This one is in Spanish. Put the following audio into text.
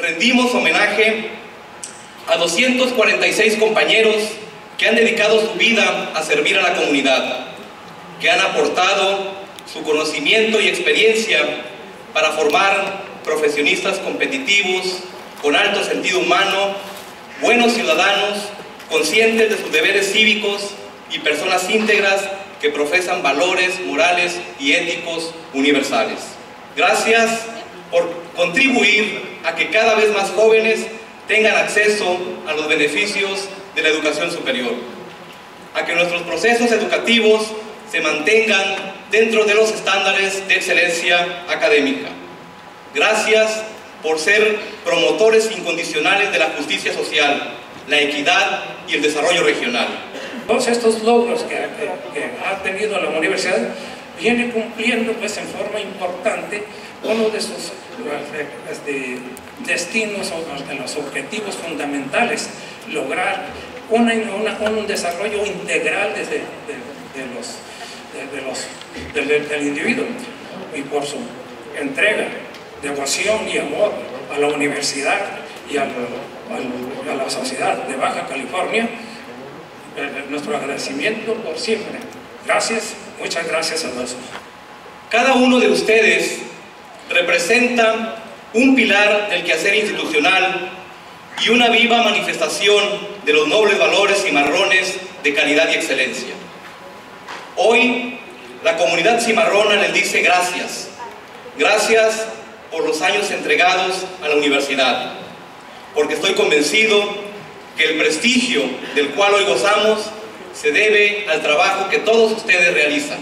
rendimos homenaje a 246 compañeros que han dedicado su vida a servir a la comunidad, que han aportado su conocimiento y experiencia para formar profesionistas competitivos, con alto sentido humano, buenos ciudadanos, conscientes de sus deberes cívicos y personas íntegras que profesan valores morales y éticos universales. Gracias por contribuir a que cada vez más jóvenes tengan acceso a los beneficios de la educación superior, a que nuestros procesos educativos se mantengan dentro de los estándares de excelencia académica. Gracias por ser promotores incondicionales de la justicia social, la equidad y el desarrollo regional. Todos estos logros que, ha tenido la universidad viene cumpliendo pues en forma importante uno de sus destinos o de los objetivos fundamentales, lograr un desarrollo integral desde, de, los, del, individuo y por su entrega, devoción y amor a la universidad y a, a la sociedad de Baja California, eh, eh, nuestro agradecimiento por siempre. Gracias, muchas gracias a todos. Cada uno de ustedes representa un pilar del quehacer institucional y una viva manifestación de los nobles valores y marrones de calidad y excelencia. Hoy, la comunidad cimarrona les dice gracias. Gracias por los años entregados a la universidad, porque estoy convencido que el prestigio del cual hoy gozamos se debe al trabajo que todos ustedes realizan